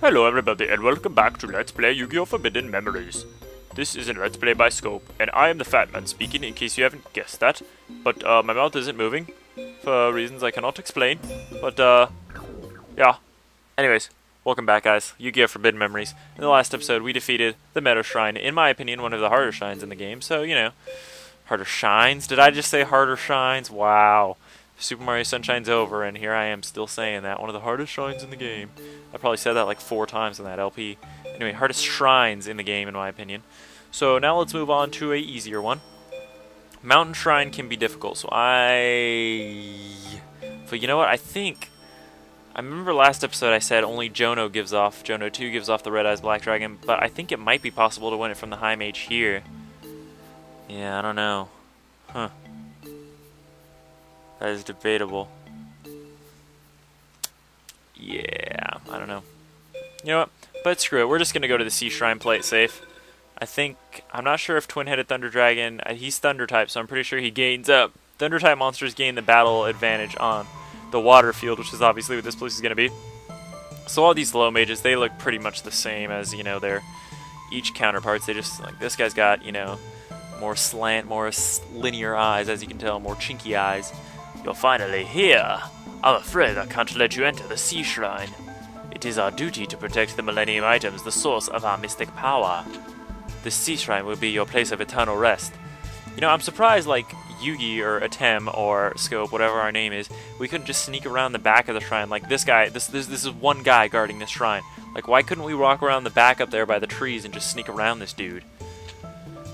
Hello everybody and welcome back to Let's Play Yu-Gi-Oh! Forbidden Memories. This is a Let's Play by Scope, and I am the Fat Man speaking in case you haven't guessed that. But uh, my mouth isn't moving, for reasons I cannot explain. But uh, yeah. Anyways, welcome back guys, Yu-Gi-Oh! Forbidden Memories. In the last episode we defeated the Meadow Shrine, in my opinion one of the harder shrines in the game, so you know. Harder shines? Did I just say harder shines? Wow. Super Mario Sunshine's over, and here I am still saying that. One of the hardest shrines in the game. I probably said that like four times in that LP. Anyway, hardest shrines in the game, in my opinion. So now let's move on to a easier one. Mountain Shrine can be difficult, so I... But you know what? I think... I remember last episode I said only Jono gives off, Jono 2 gives off the Red Eyes Black Dragon, but I think it might be possible to win it from the High Mage here. Yeah, I don't know. Huh. That is debatable. Yeah, I don't know. You know what? But screw it. We're just going to go to the Sea Shrine, play it safe. I think, I'm not sure if Twin-Headed Thunder Dragon, uh, he's Thunder type, so I'm pretty sure he gains up. Thunder type monsters gain the battle advantage on the water field, which is obviously what this place is going to be. So all these low mages, they look pretty much the same as, you know, their each counterparts. They just, like, this guy's got, you know, more slant, more linear eyes, as you can tell, more chinky eyes. You're finally here. I'm afraid I can't let you enter the Sea Shrine. It is our duty to protect the Millennium items, the source of our mystic power. The Sea Shrine will be your place of eternal rest. You know, I'm surprised, like, Yugi or Atem or Scope, whatever our name is, we couldn't just sneak around the back of the shrine. Like, this guy, this, this, this is one guy guarding this shrine. Like, why couldn't we walk around the back up there by the trees and just sneak around this dude?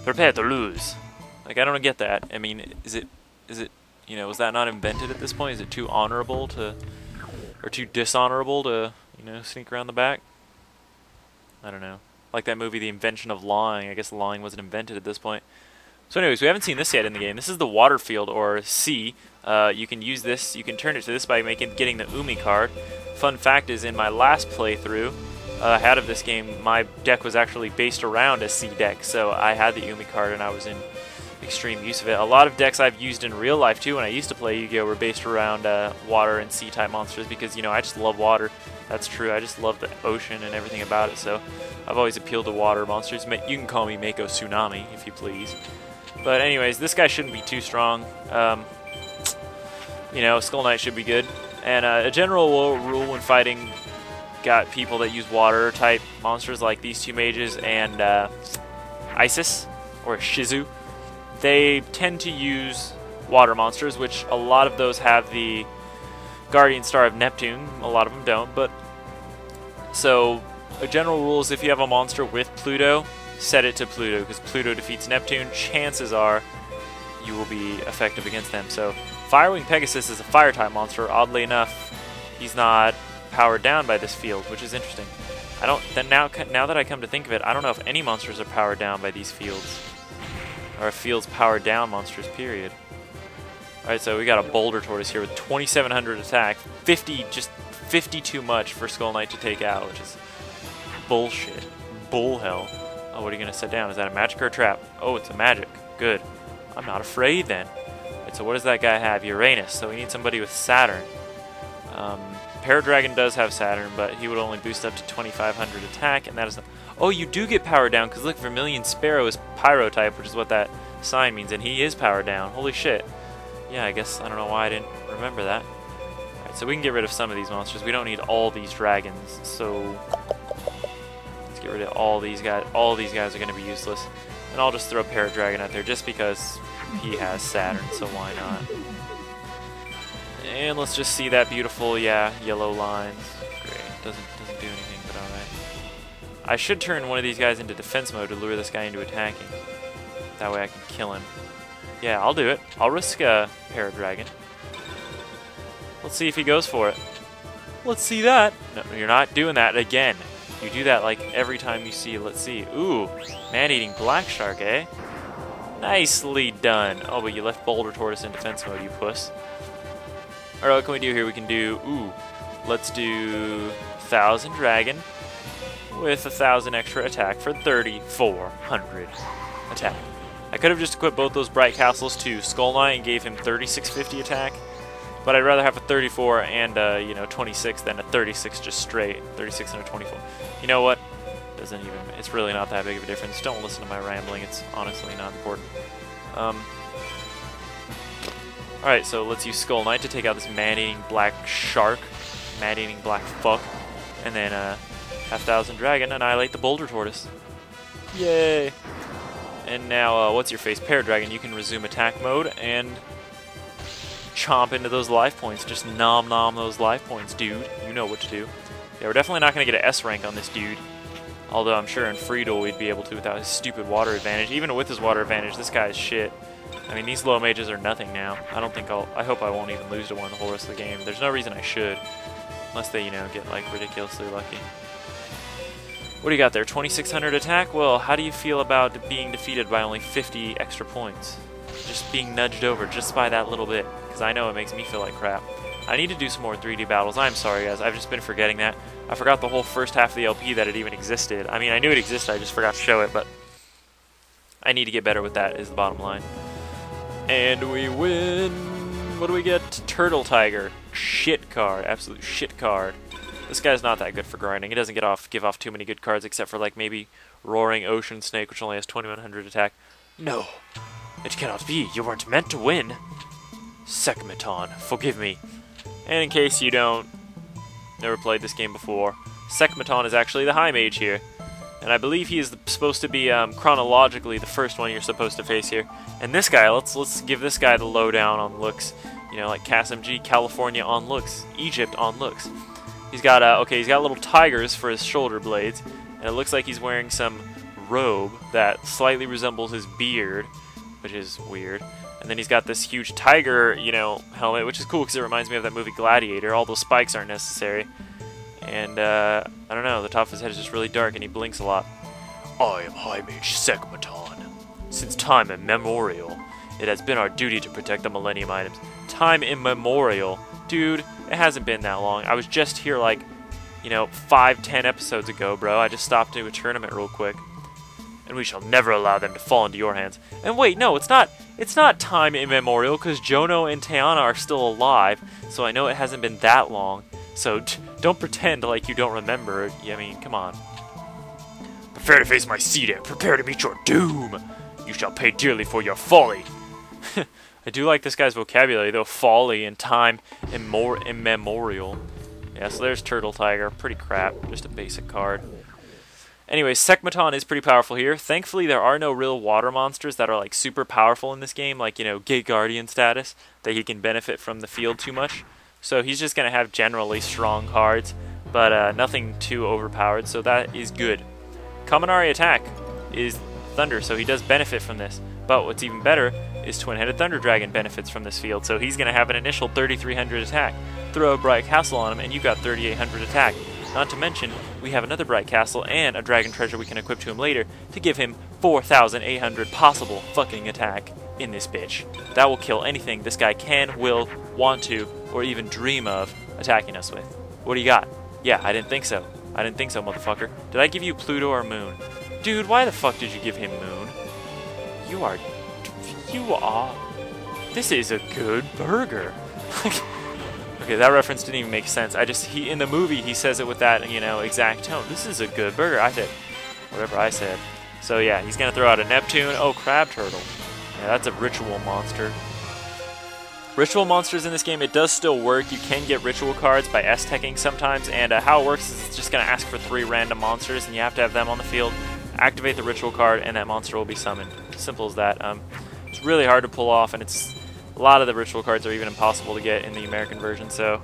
Prepare to lose. Like, I don't get that. I mean, is it, is it you know, was that not invented at this point? Is it too honorable to, or too dishonorable to, you know, sneak around the back? I don't know. Like that movie, The Invention of Lying. I guess lying wasn't invented at this point. So anyways, we haven't seen this yet in the game. This is the water field, or sea. Uh, you can use this, you can turn it to this by making getting the Umi card. Fun fact is, in my last playthrough, uh, ahead of this game, my deck was actually based around a sea deck, so I had the Umi card and I was in extreme use of it. A lot of decks I've used in real life too when I used to play Yu-Gi-Oh! were based around uh, water and sea type monsters because, you know, I just love water. That's true. I just love the ocean and everything about it, so I've always appealed to water monsters. You can call me Mako Tsunami if you please. But anyways, this guy shouldn't be too strong. Um, you know, Skull Knight should be good. And uh, a general rule when fighting got people that use water type monsters like these two mages and uh, Isis or Shizu they tend to use water monsters, which a lot of those have the Guardian Star of Neptune. A lot of them don't, but so a general rule is if you have a monster with Pluto, set it to Pluto because Pluto defeats Neptune. Chances are you will be effective against them. So Firewing Pegasus is a fire type monster. Oddly enough, he's not powered down by this field, which is interesting. I don't. Then now, now that I come to think of it, I don't know if any monsters are powered down by these fields. Or field's powered down monsters, period. Alright, so we got a Boulder Tortoise here with 2700 attack. 50, just 50 too much for Skull Knight to take out, which is bullshit. Bull hell. Oh, what are you going to set down? Is that a magic or a trap? Oh, it's a magic. Good. I'm not afraid then. Right, so what does that guy have? Uranus. So we need somebody with Saturn. Um, Paradragon does have Saturn, but he would only boost up to 2500 attack, and that is... Oh, you do get powered down, because look, Vermilion Sparrow is Pyro type, which is what that sign means, and he is powered down. Holy shit. Yeah, I guess, I don't know why I didn't remember that. Alright, so we can get rid of some of these monsters. We don't need all these dragons, so... Let's get rid of all these guys. All these guys are going to be useless. And I'll just throw a Dragon out there, just because he has Saturn, so why not? And let's just see that beautiful, yeah, yellow lines. Great, doesn't I should turn one of these guys into defense mode to lure this guy into attacking. That way I can kill him. Yeah, I'll do it. I'll risk a Paradragon. Let's see if he goes for it. Let's see that. No, you're not doing that again. You do that like every time you see, let's see. Ooh, man-eating black shark, eh? Nicely done. Oh, but you left Boulder Tortoise in defense mode, you puss. Alright, what can we do here? We can do, ooh, let's do Thousand Dragon with a thousand extra attack for 3,400 attack. I could have just equipped both those Bright Castles to Skull Knight and gave him 3650 attack. But I'd rather have a 34 and a, you know 26 than a 36 just straight. 36 and a 24. You know what? Doesn't even. It's really not that big of a difference. Don't listen to my rambling. It's honestly not important. Um, Alright, so let's use Skull Knight to take out this man-eating black shark. Man-eating black fuck. And then uh, Half Thousand Dragon annihilate the Boulder Tortoise. Yay! And now, uh, what's your face? Paradragon, you can resume attack mode and chomp into those life points. Just nom nom those life points, dude. You know what to do. Yeah, we're definitely not going to get an S rank on this dude. Although I'm sure in Free Duel we'd be able to without his stupid water advantage. Even with his water advantage, this guy is shit. I mean, these low mages are nothing now. I don't think I'll... I hope I won't even lose to one the whole rest of the game. There's no reason I should. Unless they, you know, get, like, ridiculously lucky. What do you got there? 2600 attack? Well, how do you feel about being defeated by only 50 extra points? Just being nudged over just by that little bit. Because I know it makes me feel like crap. I need to do some more 3D battles. I'm sorry, guys. I've just been forgetting that. I forgot the whole first half of the LP that it even existed. I mean, I knew it existed, I just forgot to show it, but I need to get better with that, is the bottom line. And we win. What do we get? Turtle Tiger. Shit card. Absolute shit card. This guy's not that good for grinding. He doesn't get off, give off too many good cards, except for like maybe Roaring Ocean Snake, which only has 2100 attack. No, it cannot be. You weren't meant to win. Secmeton, forgive me. And in case you don't never played this game before, Secmeton is actually the High Mage here. And I believe he is supposed to be um, chronologically the first one you're supposed to face here. And this guy, let's let's give this guy the lowdown on looks. You know, like CasMG, California on looks, Egypt on looks. He's got a, okay, he's got little tigers for his shoulder blades, and it looks like he's wearing some robe that slightly resembles his beard, which is weird. And then he's got this huge tiger, you know, helmet, which is cool because it reminds me of that movie Gladiator. All those spikes aren't necessary. And, uh, I don't know, the top of his head is just really dark and he blinks a lot. I am High Mage Secmeton. Since time immemorial, it has been our duty to protect the Millennium items. Time immemorial? Dude, it hasn't been that long. I was just here like, you know, five, ten episodes ago, bro. I just stopped to a tournament real quick. And we shall never allow them to fall into your hands. And wait, no, it's not it's not time immemorial, because Jono and Teana are still alive, so I know it hasn't been that long. So don't pretend like you don't remember. I mean, come on. Prepare to face my seed and prepare to meet your doom. You shall pay dearly for your folly. I do like this guy's vocabulary, though. Folly and time immor immemorial. Yeah, so there's Turtle Tiger. Pretty crap. Just a basic card. Anyways, Secmeton is pretty powerful here. Thankfully, there are no real water monsters that are like super powerful in this game, like, you know, Gate Guardian status, that he can benefit from the field too much. So he's just going to have generally strong cards, but uh, nothing too overpowered, so that is good. Kaminari attack is Thunder, so he does benefit from this. But what's even better is Twin-Headed Thunder Dragon benefits from this field, so he's going to have an initial 3300 attack. Throw a Bright Castle on him, and you've got 3800 attack. Not to mention, we have another Bright Castle and a Dragon Treasure we can equip to him later to give him 4,800 possible fucking attack in this bitch. That will kill anything this guy can, will, want to, or even dream of attacking us with. What do you got? Yeah, I didn't think so. I didn't think so, motherfucker. Did I give you Pluto or Moon? Dude, why the fuck did you give him Moon? You are... You are... This is a good burger. okay, that reference didn't even make sense. I just... he In the movie, he says it with that, you know, exact tone. This is a good burger. I said... Whatever I said. So yeah, he's gonna throw out a Neptune. Oh, Crab Turtle. Yeah, that's a ritual monster. Ritual monsters in this game, it does still work. You can get ritual cards by S-teching sometimes, and uh, how it works is it's just going to ask for three random monsters, and you have to have them on the field. Activate the ritual card, and that monster will be summoned. Simple as that. Um, it's really hard to pull off, and it's a lot of the ritual cards are even impossible to get in the American version, so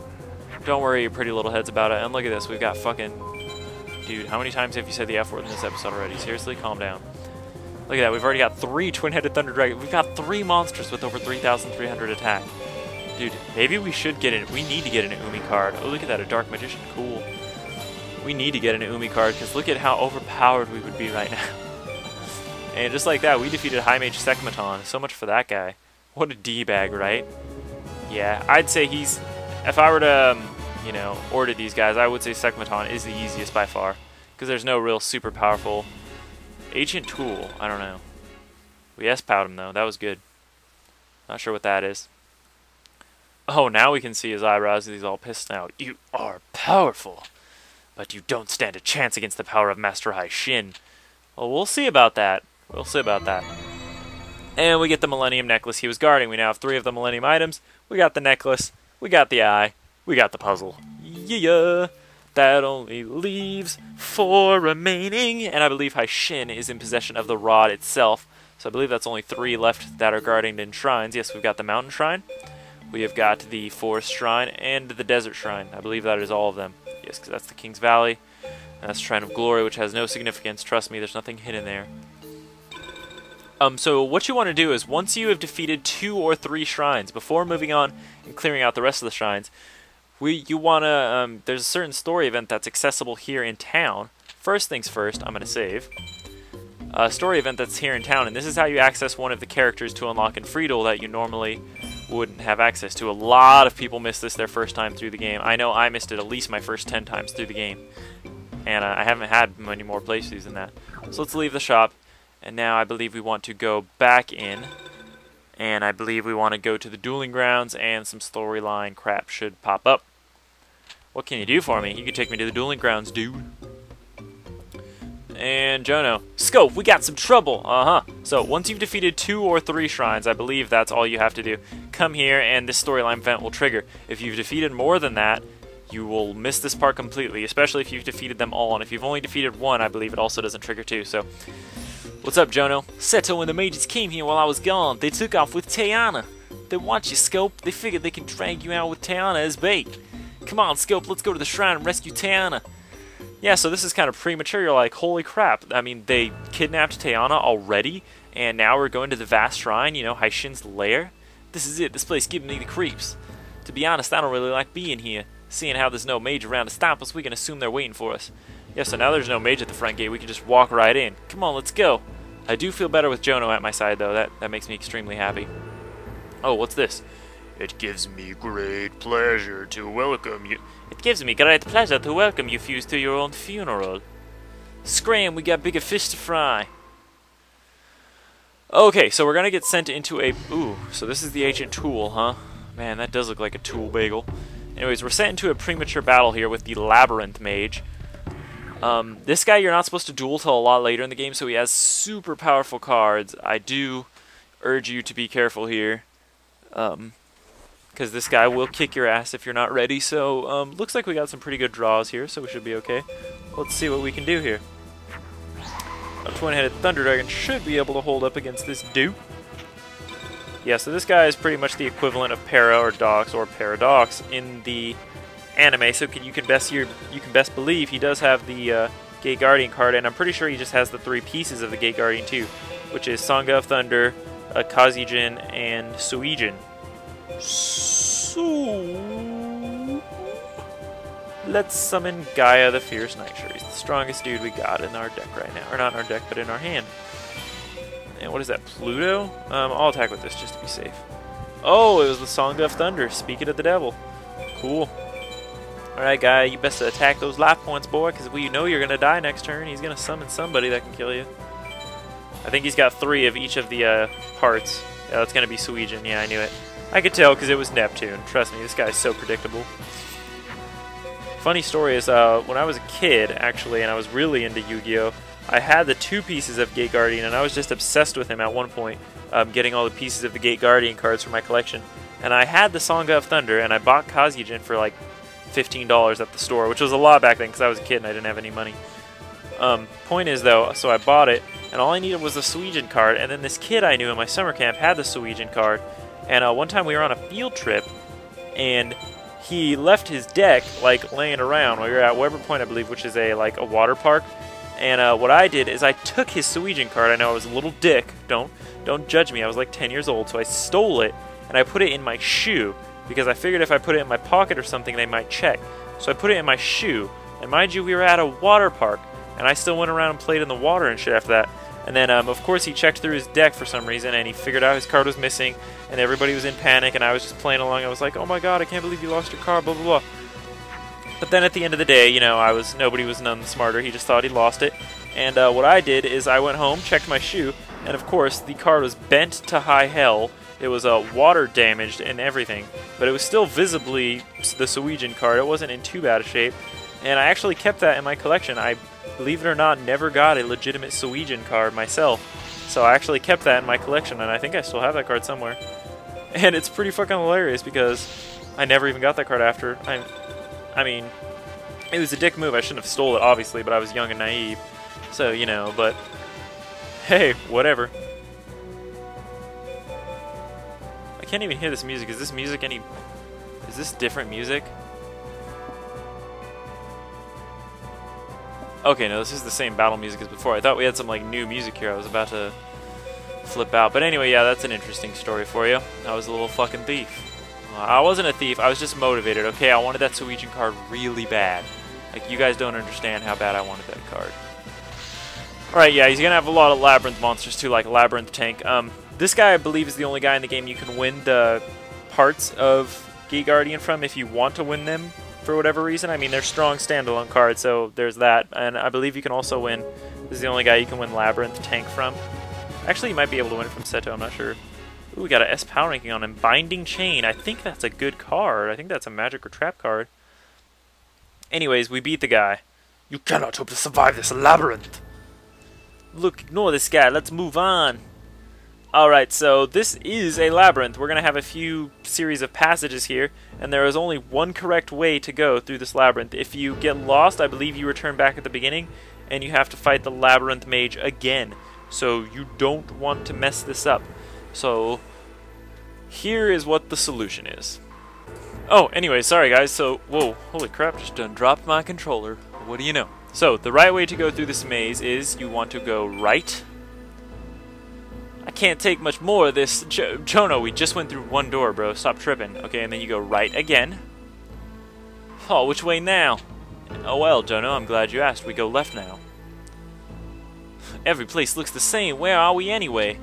don't worry your pretty little heads about it. And look at this, we've got fucking... Dude, how many times have you said the F word in this episode already? Seriously, calm down. Look at that, we've already got three Twin-Headed Thunder Dragon. We've got three monsters with over 3,300 attack. Dude, maybe we should get it. We need to get an Umi card. Oh, look at that, a Dark Magician. Cool. We need to get an Umi card, because look at how overpowered we would be right now. and just like that, we defeated High Mage Secmeton. So much for that guy. What a D-bag, right? Yeah, I'd say he's... If I were to, um, you know, order these guys, I would say Secmeton is the easiest by far. Because there's no real super powerful... Ancient Tool, I don't know. We S-powed him, though. That was good. Not sure what that is. Oh, now we can see his eyebrows. He's all pissed now. You are powerful, but you don't stand a chance against the power of Master High Shin. Well, we'll see about that. We'll see about that. And we get the Millennium Necklace he was guarding. We now have three of the Millennium items. We got the necklace. We got the eye. We got the puzzle. Yeah! That only leaves four remaining. And I believe Heishin is in possession of the rod itself. So I believe that's only three left that are guarding in shrines. Yes, we've got the Mountain Shrine. We have got the Forest Shrine and the Desert Shrine. I believe that is all of them. Yes, because that's the King's Valley. That's Shrine of Glory, which has no significance. Trust me, there's nothing hidden there. Um, so what you want to do is once you have defeated two or three shrines, before moving on and clearing out the rest of the shrines, we you want to um, there's a certain story event that's accessible here in town. First things first, I'm going to save. A story event that's here in town, and this is how you access one of the characters to unlock in Free Duel that you normally wouldn't have access to. A lot of people miss this their first time through the game. I know I missed it at least my first 10 times through the game. And uh, I haven't had many more playthroughs than that. So let's leave the shop and now I believe we want to go back in. And I believe we want to go to the dueling grounds and some storyline crap should pop up. What can you do for me? You can take me to the dueling grounds, dude. And Jono. Scope, we got some trouble. Uh-huh. So once you've defeated two or three shrines, I believe that's all you have to do. Come here and this storyline event will trigger. If you've defeated more than that, you will miss this part completely, especially if you've defeated them all. And if you've only defeated one, I believe it also doesn't trigger too. So What's up, Jono? Seto and the mages came here while I was gone. They took off with Teana. They want you, Scope. They figured they can drag you out with Teana as bait. Come on, Scope, let's go to the shrine and rescue Teana. Yeah, so this is kind of premature. Like, holy crap. I mean, they kidnapped Teana already, and now we're going to the vast shrine, you know, Heishin's lair. This is it. This place giving me the creeps. To be honest, I don't really like being here. Seeing how there's no mage around to stop us, we can assume they're waiting for us. Yeah, so now there's no mage at the front gate. We can just walk right in. Come on, let's go. I do feel better with Jono at my side, though. That, that makes me extremely happy. Oh, what's this? It gives me great pleasure to welcome you. It gives me great pleasure to welcome you fuse to your own funeral. Scram, we got bigger fish to fry. Okay, so we're gonna get sent into a... Ooh, so this is the ancient tool, huh? Man, that does look like a tool bagel. Anyways, we're sent into a premature battle here with the Labyrinth Mage. Um, this guy you're not supposed to duel till a lot later in the game, so he has super powerful cards. I do urge you to be careful here. Um, because this guy will kick your ass if you're not ready. So, um, looks like we got some pretty good draws here, so we should be okay. Let's see what we can do here. A twin-headed Thunder Dragon should be able to hold up against this dude. Yeah, so this guy is pretty much the equivalent of Para or Dox or Paradox in the anime, so can, you can best you can best believe he does have the uh, Gate Guardian card, and I'm pretty sure he just has the three pieces of the Gate Guardian too, which is Sanga of Thunder, uh, Kazejin, and Suijin. So let's summon Gaia the Fierce Nightshade. He's the strongest dude we got in our deck right now, or not in our deck, but in our hand. And what is that, Pluto? Um, I'll attack with this just to be safe. Oh, it was the Song of Thunder. Speak it of the devil. Cool. Alright, guy, you best attack those life points, boy, because we know you're going to die next turn. He's going to summon somebody that can kill you. I think he's got three of each of the uh, parts. Yeah, that's going to be Suijin. Yeah, I knew it. I could tell because it was Neptune. Trust me, this guy's so predictable. Funny story is, uh, when I was a kid, actually, and I was really into Yu-Gi-Oh!, I had the two pieces of Gate Guardian, and I was just obsessed with him at one point, um, getting all the pieces of the Gate Guardian cards for my collection. And I had the Sanga of Thunder, and I bought Kazejin for like $15 at the store, which was a lot back then because I was a kid and I didn't have any money. Um, point is, though, so I bought it, and all I needed was the Suijin card, and then this kid I knew in my summer camp had the Suijin card, and uh, one time we were on a field trip, and he left his deck, like, laying around. We were at Weber Point, I believe, which is a, like, a water park, and uh, what I did is I took his Suijin card, I know I was a little dick, don't, don't judge me, I was like 10 years old, so I stole it, and I put it in my shoe, because I figured if I put it in my pocket or something, they might check. So I put it in my shoe, and mind you, we were at a water park, and I still went around and played in the water and shit after that. And then, um, of course, he checked through his deck for some reason, and he figured out his card was missing, and everybody was in panic, and I was just playing along. I was like, "Oh my god, I can't believe you lost your card!" Blah blah blah. But then at the end of the day, you know, I was nobody was none the smarter. He just thought he lost it, and uh, what I did is I went home, checked my shoe, and of course, the card was bent to high hell It was uh, water damaged and everything, but it was still visibly the Suijin card. It wasn't in too bad a shape, and I actually kept that in my collection. I, believe it or not, never got a legitimate Suijin card myself, so I actually kept that in my collection, and I think I still have that card somewhere. And it's pretty fucking hilarious because I never even got that card after. I, I mean, it was a dick move. I shouldn't have stole it, obviously, but I was young and naive. So, you know, but hey, whatever. Can't even hear this music. Is this music any... Is this different music? Okay, no, this is the same battle music as before. I thought we had some, like, new music here. I was about to flip out. But anyway, yeah, that's an interesting story for you. I was a little fucking thief. I wasn't a thief. I was just motivated. Okay, I wanted that Suijin card really bad. Like, you guys don't understand how bad I wanted that card. Alright, yeah, he's gonna have a lot of Labyrinth monsters too, like Labyrinth Tank. Um, this guy, I believe, is the only guy in the game you can win the parts of Gate Guardian from if you want to win them for whatever reason. I mean, they're strong standalone cards, so there's that. And I believe you can also win, this is the only guy you can win Labyrinth Tank from. Actually, you might be able to win from Seto, I'm not sure. Ooh, we got an S power ranking on him. Binding Chain, I think that's a good card. I think that's a magic or trap card. Anyways, we beat the guy. You cannot hope to survive this labyrinth. Look, ignore this guy. Let's move on. Alright, so this is a labyrinth. We're going to have a few series of passages here, and there is only one correct way to go through this labyrinth. If you get lost, I believe you return back at the beginning, and you have to fight the labyrinth mage again. So you don't want to mess this up. So here is what the solution is. Oh, anyway, sorry guys, so, whoa, holy crap, just done dropped my controller. What do you know? So, the right way to go through this maze is you want to go right. Can't take much more of this. Jo Jono, we just went through one door, bro. Stop tripping. Okay, and then you go right again. Oh, which way now? Oh well, Jono, I'm glad you asked. We go left now. Every place looks the same. Where are we anyway?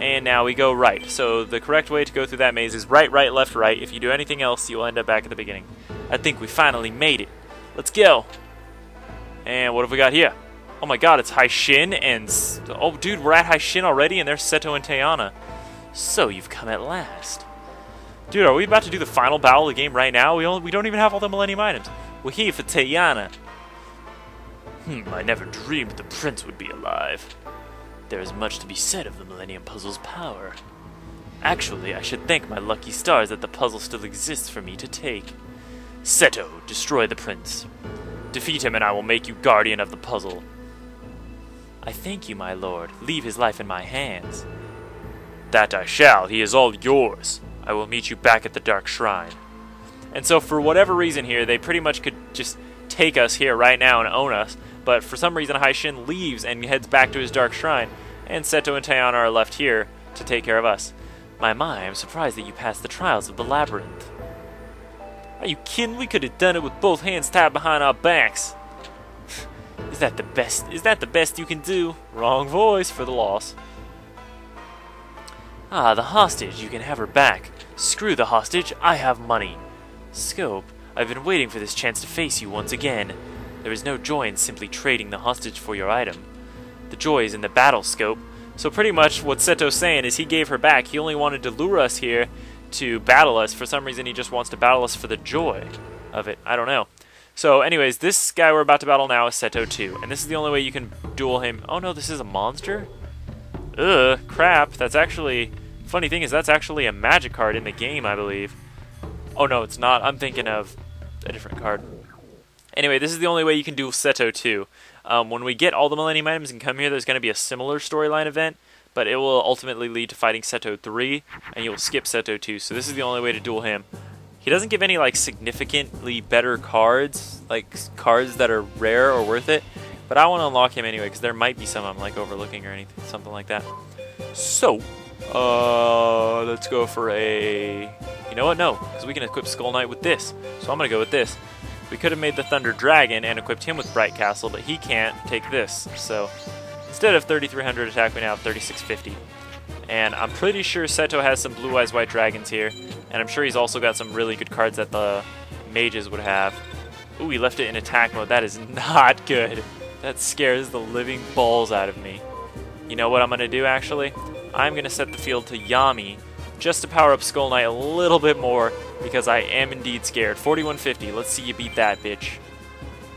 And now we go right. So the correct way to go through that maze is right, right, left, right. If you do anything else, you'll end up back at the beginning. I think we finally made it. Let's go. And what have we got here? Oh my god, it's Heishin and... Oh, dude, we're at Heishin already, and there's Seto and Teana. So, you've come at last. Dude, are we about to do the final battle of the game right now? We, only, we don't even have all the Millennium items. We're here for. Hmm, I never dreamed the prince would be alive. There is much to be said of the Millennium Puzzle's power. Actually, I should thank my lucky stars that the puzzle still exists for me to take. Seto, destroy the prince. Defeat him and I will make you guardian of the puzzle. I thank you, my lord. Leave his life in my hands. That I shall. He is all yours. I will meet you back at the Dark Shrine. And so for whatever reason here, they pretty much could just take us here right now and own us, but for some reason Heishin leaves and heads back to his Dark Shrine, and Seto and Teana are left here to take care of us. My my, I'm surprised that you passed the trials of the labyrinth. Are you kidding? We could have done it with both hands tied behind our backs. Is that the best? Is that the best you can do? Wrong voice for the loss. Ah, the hostage. You can have her back. Screw the hostage. I have money. Scope, I've been waiting for this chance to face you once again. There is no joy in simply trading the hostage for your item. The joy is in the battle scope. So pretty much what Seto's saying is he gave her back. He only wanted to lure us here to battle us. For some reason, he just wants to battle us for the joy of it. I don't know. So, anyways, this guy we're about to battle now is Seto 2, and this is the only way you can duel him. Oh no, this is a monster? Ugh, crap. That's actually... Funny thing is, that's actually a magic card in the game, I believe. Oh no, it's not. I'm thinking of a different card. Anyway, this is the only way you can duel Seto 2. Um, when we get all the Millennium items and come here, there's going to be a similar storyline event, but it will ultimately lead to fighting Seto 3, and you'll skip Seto 2, so this is the only way to duel him. He doesn't give any like significantly better cards, like cards that are rare or worth it, but I want to unlock him anyway, because there might be some I'm like overlooking or anything, something like that. So, uh, let's go for a... You know what? No, because we can equip Skull Knight with this, so I'm to go with this. We could have made the Thunder Dragon and equipped him with Bright Castle, but he can't take this, so... Instead of 3300 attack, we now have 3650. And I'm pretty sure Seto has some Blue Eyes White Dragons here, and I'm sure he's also got some really good cards that the mages would have. Ooh, he left it in attack mode. That is not good. That scares the living balls out of me. You know what I'm going to do, actually? I'm going to set the field to Yami, just to power up Skull Knight a little bit more because I am indeed scared. 4150, let's see you beat that bitch.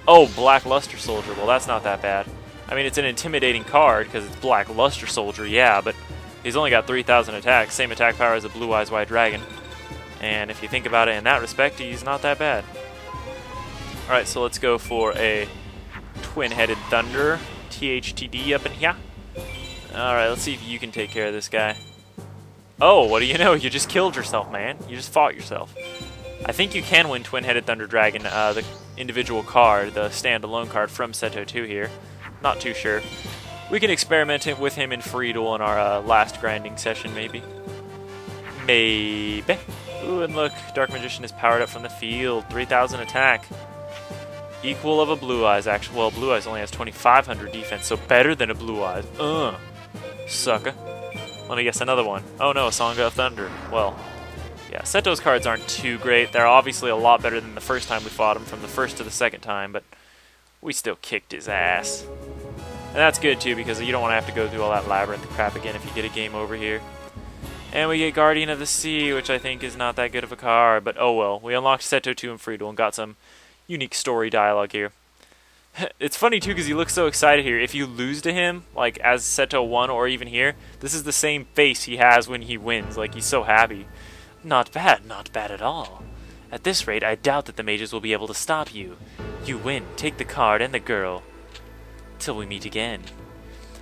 Oh, Black Luster Soldier. Well, that's not that bad. I mean, it's an intimidating card because it's Black Luster Soldier, yeah, but he's only got 3,000 attack, same attack power as a Blue Eyes White Dragon. And if you think about it in that respect, he's not that bad. Alright, so let's go for a Twin-Headed Thunder. THTD up in here. Alright, let's see if you can take care of this guy. Oh, what do you know? You just killed yourself, man. You just fought yourself. I think you can win Twin-Headed Thunder Dragon, uh, the individual card, the standalone card from Seto 2 here. Not too sure. We can experiment with him in Free Duel in our uh, last grinding session, maybe. Maybe. Ooh, and look, Dark Magician is powered up from the field. 3,000 attack. Equal of a Blue Eyes, actually. Well, Blue Eyes only has 2,500 defense, so better than a Blue Eyes. Ugh. Sucker. Let me guess another one. Oh no, Song of Thunder. Well, yeah, Seto's cards aren't too great. They're obviously a lot better than the first time we fought him, from the first to the second time, but we still kicked his ass. And that's good too, because you don't want to have to go through all that labyrinth crap again if you get a game over here. And we get Guardian of the Sea, which I think is not that good of a card, but oh well. We unlocked Seto 2 and Free Duel and got some unique story dialogue here. it's funny too because he looks so excited here. If you lose to him, like as Seto 1 or even here, this is the same face he has when he wins. Like he's so happy. Not bad, not bad at all. At this rate, I doubt that the mages will be able to stop you. You win. Take the card and the girl. Till we meet again.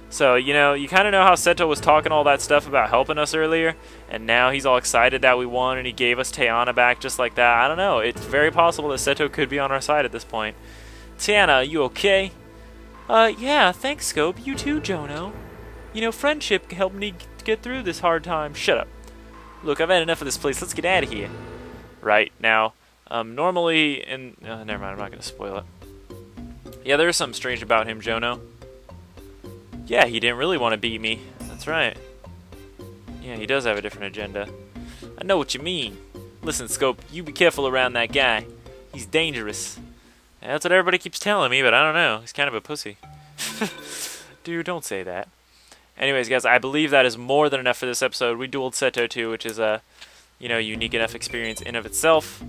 So, you know, you kind of know how Seto was talking all that stuff about helping us earlier, and now he's all excited that we won and he gave us Teana back just like that. I don't know. It's very possible that Seto could be on our side at this point. Teana, you okay? Uh, yeah, thanks, Scope. You too, Jono. You know, friendship helped me get through this hard time. Shut up. Look, I've had enough of this place. Let's get out of here. Right, now, um, normally, and Uh, never mind, I'm not to spoil it. Yeah, there's something strange about him, Jono. Yeah, he didn't really want to beat me. That's right. Yeah, he does have a different agenda. I know what you mean. Listen, Scope, you be careful around that guy. He's dangerous. That's what everybody keeps telling me, but I don't know. He's kind of a pussy. Dude, don't say that. Anyways, guys, I believe that is more than enough for this episode. We dueled Seto 2, which is a, you know, unique enough experience in of itself.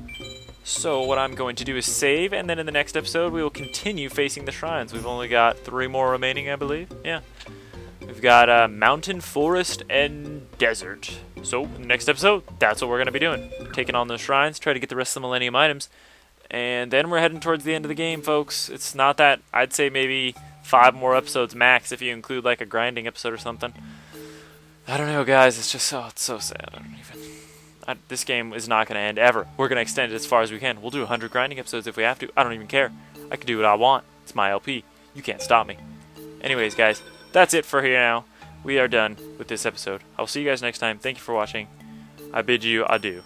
So what I'm going to do is save, and then in the next episode we will continue facing the shrines. We've only got three more remaining, I believe. Yeah. We've got uh, mountain, forest, and desert. So, next episode, that's what we're going to be doing. Taking on the shrines, try to get the rest of the Millennium items. And then we're heading towards the end of the game, folks. It's not that, I'd say maybe five more episodes max if you include like a grinding episode or something. I don't know, guys. It's just so, it's so sad. I don't even... I, this game is not going to end ever. We're going to extend it as far as we can. We'll do 100 grinding episodes if we have to. I don't even care. I can do what I want. It's my LP. You can't stop me. Anyways, guys, that's it for here now. We are done with this episode. I'll see you guys next time. Thank you for watching. I bid you adieu.